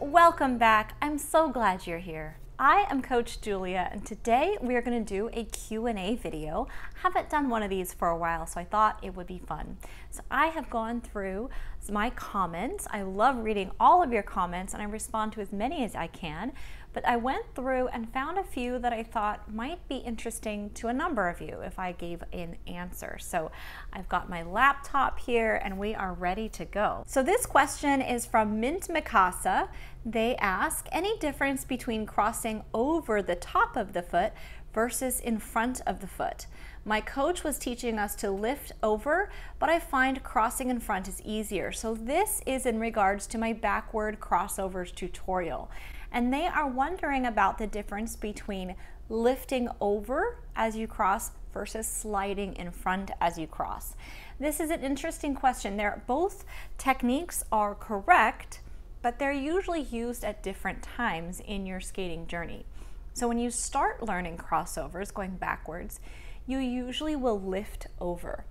welcome back. I'm so glad you're here. I am Coach Julia and today we are going to do a Q&A video. haven't done one of these for a while so I thought it would be fun. So I have gone through my comments. I love reading all of your comments and I respond to as many as I can but I went through and found a few that I thought might be interesting to a number of you if I gave an answer. So I've got my laptop here and we are ready to go. So this question is from Mint Mikasa. They ask, any difference between crossing over the top of the foot versus in front of the foot? My coach was teaching us to lift over, but I find crossing in front is easier. So this is in regards to my backward crossovers tutorial and they are wondering about the difference between lifting over as you cross versus sliding in front as you cross. This is an interesting question. They're, both techniques are correct, but they're usually used at different times in your skating journey. So when you start learning crossovers, going backwards, you usually will lift over.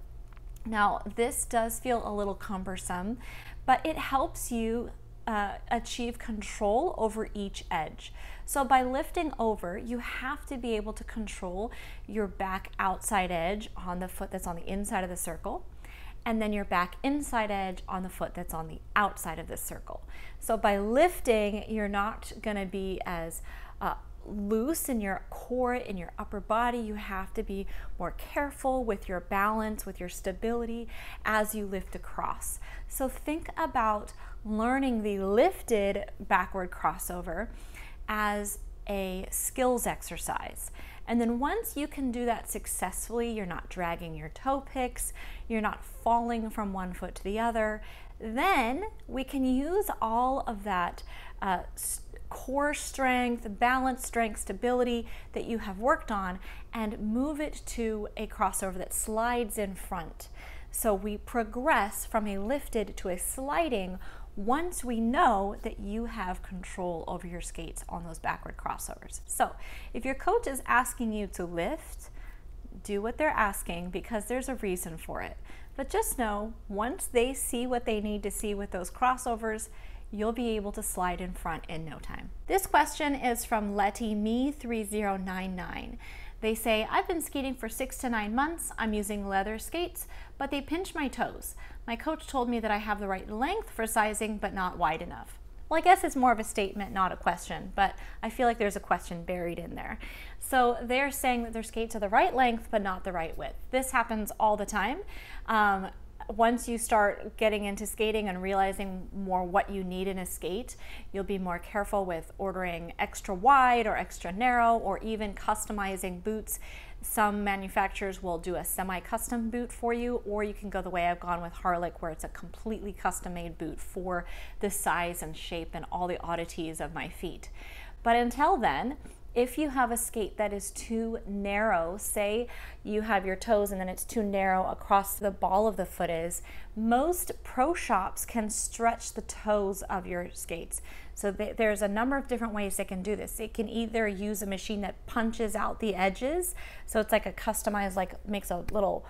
Now, this does feel a little cumbersome, but it helps you uh, achieve control over each edge. So by lifting over, you have to be able to control your back outside edge on the foot that's on the inside of the circle and then your back inside edge on the foot that's on the outside of the circle. So by lifting, you're not going to be as uh, loose in your core, in your upper body. You have to be more careful with your balance, with your stability as you lift across. So think about learning the lifted backward crossover as a skills exercise. And then once you can do that successfully, you're not dragging your toe picks, you're not falling from one foot to the other, then we can use all of that uh, core strength, balance strength, stability that you have worked on and move it to a crossover that slides in front. So we progress from a lifted to a sliding once we know that you have control over your skates on those backward crossovers. So if your coach is asking you to lift, do what they're asking because there's a reason for it. But just know once they see what they need to see with those crossovers, you'll be able to slide in front in no time. This question is from Letty Me 3099. They say, I've been skating for six to nine months. I'm using leather skates, but they pinch my toes. My coach told me that I have the right length for sizing, but not wide enough. Well, I guess it's more of a statement, not a question, but I feel like there's a question buried in there. So they're saying that their skates are the right length, but not the right width. This happens all the time. Um, once you start getting into skating and realizing more what you need in a skate, you'll be more careful with ordering extra wide or extra narrow or even customizing boots. Some manufacturers will do a semi-custom boot for you or you can go the way I've gone with Harlick where it's a completely custom-made boot for the size and shape and all the oddities of my feet. But until then, if you have a skate that is too narrow, say you have your toes and then it's too narrow across the ball of the foot is, most pro shops can stretch the toes of your skates. So th there's a number of different ways they can do this. It can either use a machine that punches out the edges, so it's like a customized, like makes a little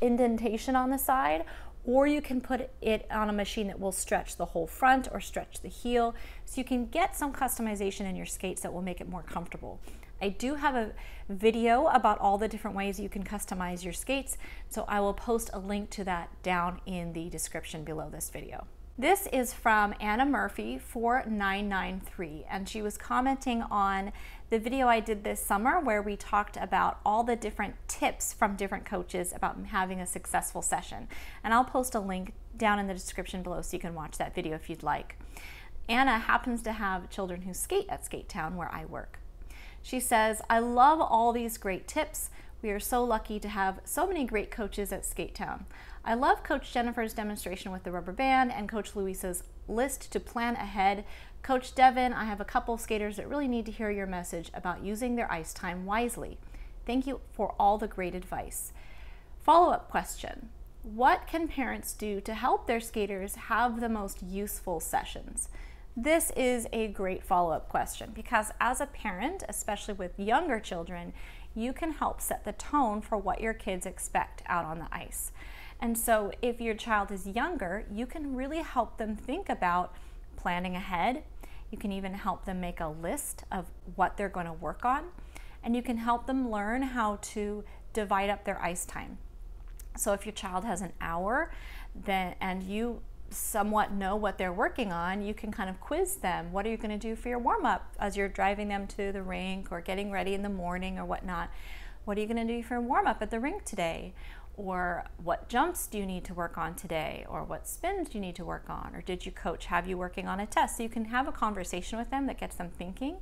indentation on the side, or you can put it on a machine that will stretch the whole front or stretch the heel. So you can get some customization in your skates that will make it more comfortable. I do have a video about all the different ways you can customize your skates, so I will post a link to that down in the description below this video. This is from Anna Murphy 4993 and she was commenting on the video I did this summer where we talked about all the different tips from different coaches about having a successful session. And I'll post a link down in the description below so you can watch that video if you'd like. Anna happens to have children who skate at Skate Town where I work. She says, I love all these great tips. We are so lucky to have so many great coaches at Skate Town. I love Coach Jennifer's demonstration with the rubber band and Coach Luisa's list to plan ahead. Coach Devin, I have a couple skaters that really need to hear your message about using their ice time wisely. Thank you for all the great advice. Follow-up question. What can parents do to help their skaters have the most useful sessions? This is a great follow-up question because as a parent, especially with younger children, you can help set the tone for what your kids expect out on the ice. And so if your child is younger, you can really help them think about planning ahead You can even help them make a list of what they're going to work on. And you can help them learn how to divide up their ice time. So if your child has an hour, then and you somewhat know what they're working on, you can kind of quiz them. What are you going to do for your warm up as you're driving them to the rink or getting ready in the morning or whatnot? What are you going to do for your warm up at the rink today? Or what jumps do you need to work on today? Or what spins do you need to work on? Or did you coach have you working on a test? So you can have a conversation with them that gets them thinking.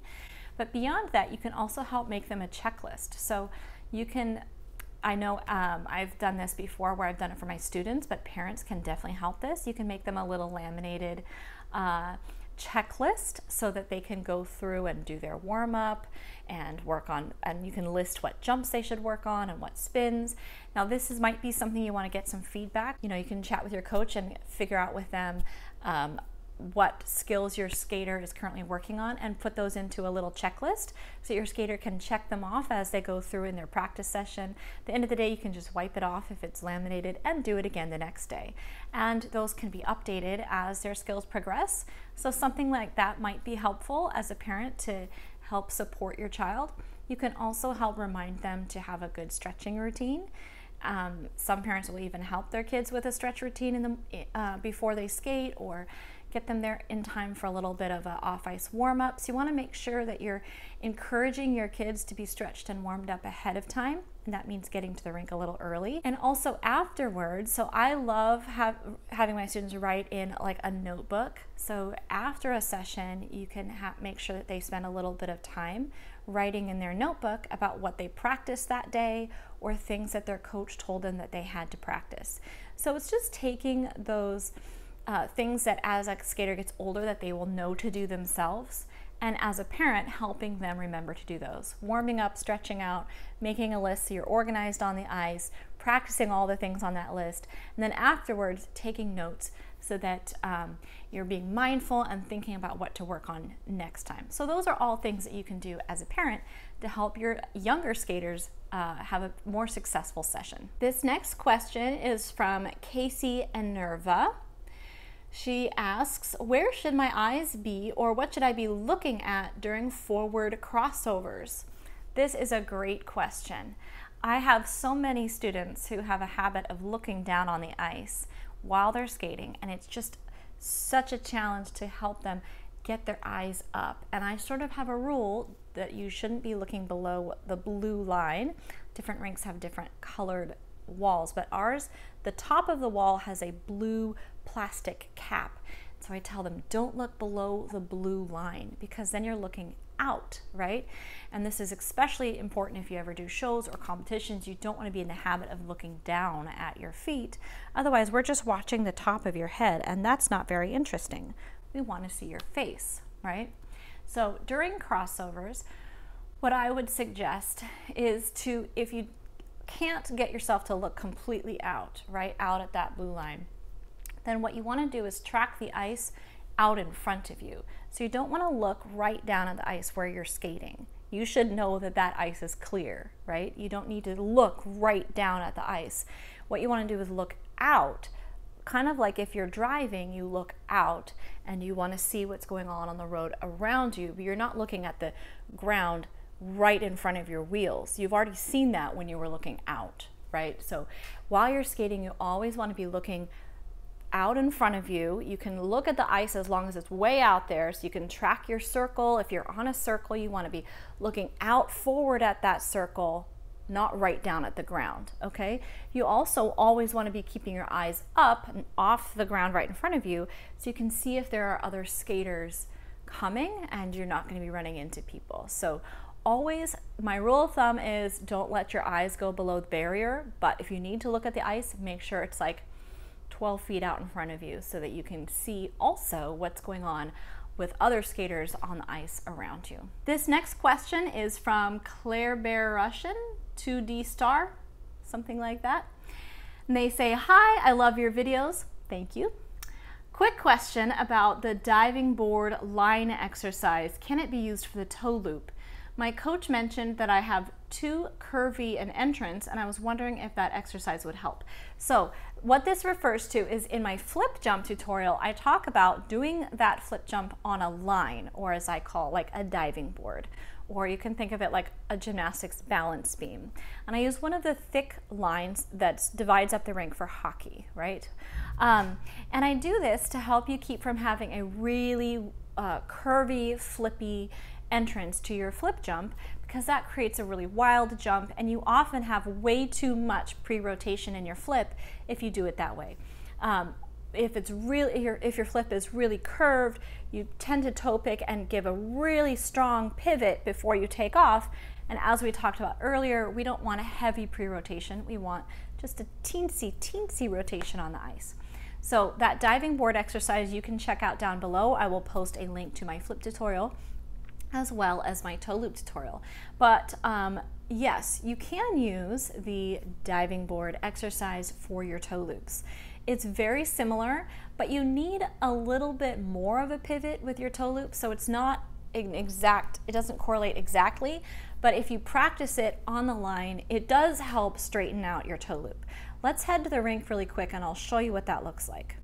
But beyond that, you can also help make them a checklist. So you can I know um, I've done this before where I've done it for my students, but parents can definitely help this. You can make them a little laminated uh, checklist so that they can go through and do their warm up and work on, and you can list what jumps they should work on and what spins. Now, this is, might be something you want to get some feedback. You know, you can chat with your coach and figure out with them um, what skills your skater is currently working on and put those into a little checklist so your skater can check them off as they go through in their practice session. At the end of the day, you can just wipe it off if it's laminated and do it again the next day. And those can be updated as their skills progress. So something like that might be helpful as a parent to help support your child. You can also help remind them to have a good stretching routine. Um, some parents will even help their kids with a stretch routine in the, uh, before they skate or get them there in time for a little bit of an off ice warm up. So you want to make sure that you're encouraging your kids to be stretched and warmed up ahead of time. And that means getting to the rink a little early. And also afterwards, so I love have, having my students write in like a notebook. So after a session, you can make sure that they spend a little bit of time writing in their notebook about what they practiced that day or things that their coach told them that they had to practice. So it's just taking those uh, things that as a skater gets older that they will know to do themselves and as a parent helping them remember to do those. Warming up stretching out making a list so you're organized on the ice practicing all the things on that list and then afterwards taking notes so that um, you're being mindful and thinking about what to work on next time. So those are all things that you can do as a parent to help your younger skaters uh, have a more successful session. This next question is from casey and nerva she asks, Where should my eyes be or what should I be looking at during forward crossovers? This is a great question. I have so many students who have a habit of looking down on the ice while they're skating, and it's just such a challenge to help them get their eyes up. And I sort of have a rule that you shouldn't be looking below the blue line. Different rinks have different colored walls, but ours, the top of the wall has a blue plastic cap. So I tell them, don't look below the blue line because then you're looking out, right? And this is especially important if you ever do shows or competitions. You don't want to be in the habit of looking down at your feet. Otherwise, we're just watching the top of your head, and that's not very interesting. We want to see your face, right? So during crossovers, what I would suggest is to, if you can't get yourself to look completely out, right, out at that blue line, then what you want to do is track the ice out in front of you. So you don't want to look right down at the ice where you're skating. You should know that that ice is clear, right? You don't need to look right down at the ice. What you want to do is look out, kind of like if you're driving, you look out and you want to see what's going on on the road around you, but you're not looking at the ground right in front of your wheels. You've already seen that when you were looking out, right? So while you're skating, you always want to be looking out in front of you. You can look at the ice as long as it's way out there so you can track your circle. If you're on a circle, you want to be looking out forward at that circle, not right down at the ground, okay? You also always want to be keeping your eyes up and off the ground right in front of you so you can see if there are other skaters coming and you're not going to be running into people. So always, my rule of thumb is don't let your eyes go below the barrier, but if you need to look at the ice, make sure it's like 12 feet out in front of you so that you can see also what's going on with other skaters on the ice around you. This next question is from Claire Bear Russian, 2D Star, something like that. And they say, Hi, I love your videos. Thank you. Quick question about the diving board line exercise. Can it be used for the toe loop? My coach mentioned that I have too curvy an entrance and I was wondering if that exercise would help. So what this refers to is in my flip jump tutorial, I talk about doing that flip jump on a line or as I call like a diving board or you can think of it like a gymnastics balance beam. And I use one of the thick lines that divides up the rink for hockey, right? Um, and I do this to help you keep from having a really uh, curvy, flippy entrance to your flip jump because that creates a really wild jump and you often have way too much pre-rotation in your flip if you do it that way. Um, if it's really if your flip is really curved, you tend to toe pick and give a really strong pivot before you take off. And as we talked about earlier, we don't want a heavy pre-rotation. We want just a teensy, teensy rotation on the ice. So that diving board exercise you can check out down below. I will post a link to my flip tutorial as well as my toe loop tutorial. But um, yes, you can use the diving board exercise for your toe loops. It's very similar, but you need a little bit more of a pivot with your toe loop, so it's not an exact, it doesn't correlate exactly, but if you practice it on the line, it does help straighten out your toe loop. Let's head to the rink really quick and I'll show you what that looks like.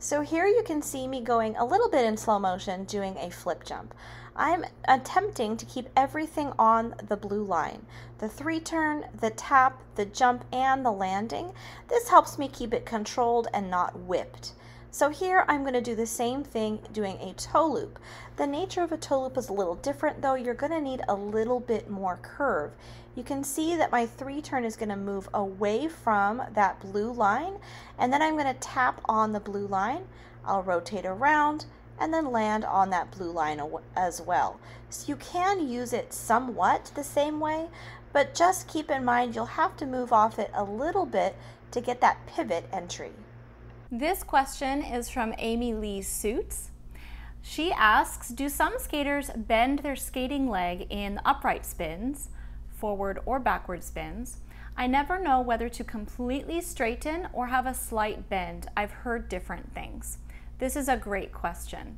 So here you can see me going a little bit in slow motion doing a flip jump. I'm attempting to keep everything on the blue line. The three turn, the tap, the jump, and the landing. This helps me keep it controlled and not whipped. So here I'm going to do the same thing doing a toe loop. The nature of a toe loop is a little different though. You're going to need a little bit more curve. You can see that my three turn is going to move away from that blue line and then I'm going to tap on the blue line. I'll rotate around and then land on that blue line as well. So you can use it somewhat the same way, but just keep in mind you'll have to move off it a little bit to get that pivot entry. This question is from Amy Lee Suits. She asks, do some skaters bend their skating leg in upright spins, forward or backward spins? I never know whether to completely straighten or have a slight bend. I've heard different things. This is a great question.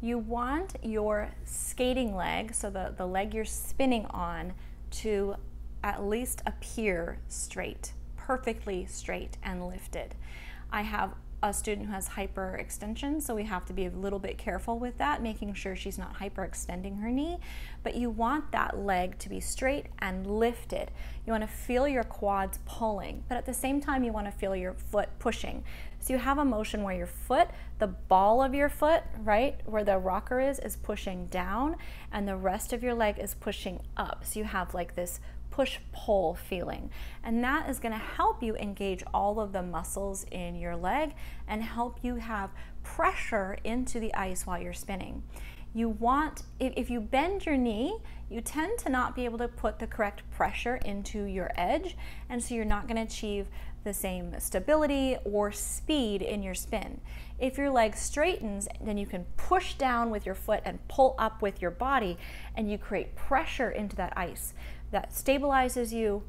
You want your skating leg, so the, the leg you're spinning on, to at least appear straight, perfectly straight and lifted. I have a student who has hyperextension, so we have to be a little bit careful with that, making sure she's not hyperextending her knee. But you want that leg to be straight and lifted. You want to feel your quads pulling, but at the same time, you want to feel your foot pushing. So you have a motion where your foot, the ball of your foot, right, where the rocker is, is pushing down, and the rest of your leg is pushing up. So you have like this push pull feeling. And that is going to help you engage all of the muscles in your leg and help you have pressure into the ice while you're spinning. You want, if you bend your knee, you tend to not be able to put the correct pressure into your edge, and so you're not going to achieve the same stability or speed in your spin. If your leg straightens, then you can push down with your foot and pull up with your body, and you create pressure into that ice that stabilizes you,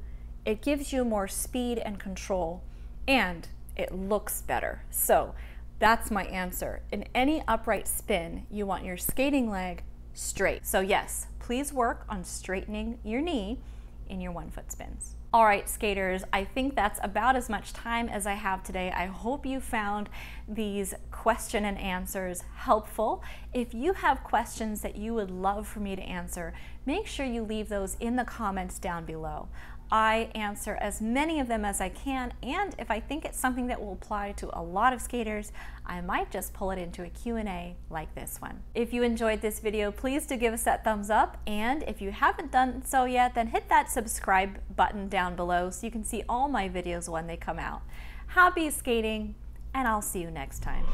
it gives you more speed and control, and it looks better. So that's my answer. In any upright spin, you want your skating leg straight. So yes, please work on straightening your knee in your one foot spins. All right, skaters, I think that's about as much time as I have today. I hope you found these question and answers helpful. If you have questions that you would love for me to answer, make sure you leave those in the comments down below. I answer as many of them as I can, and if I think it's something that will apply to a lot of skaters, I might just pull it into a Q&A like this one. If you enjoyed this video, please do give us that thumbs up, and if you haven't done so yet, then hit that subscribe button down below so you can see all my videos when they come out. Happy skating, and I'll see you next time.